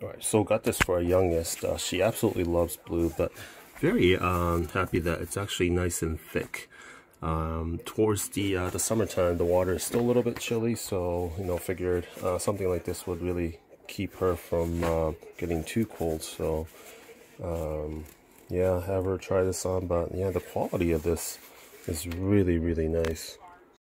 All right, so got this for our youngest. Uh, she absolutely loves blue, but very um, happy that it's actually nice and thick. Um, towards the uh, the summertime, the water is still a little bit chilly, so you know, figured uh, something like this would really keep her from uh, getting too cold. So um, yeah, have her try this on. But yeah, the quality of this is really really nice.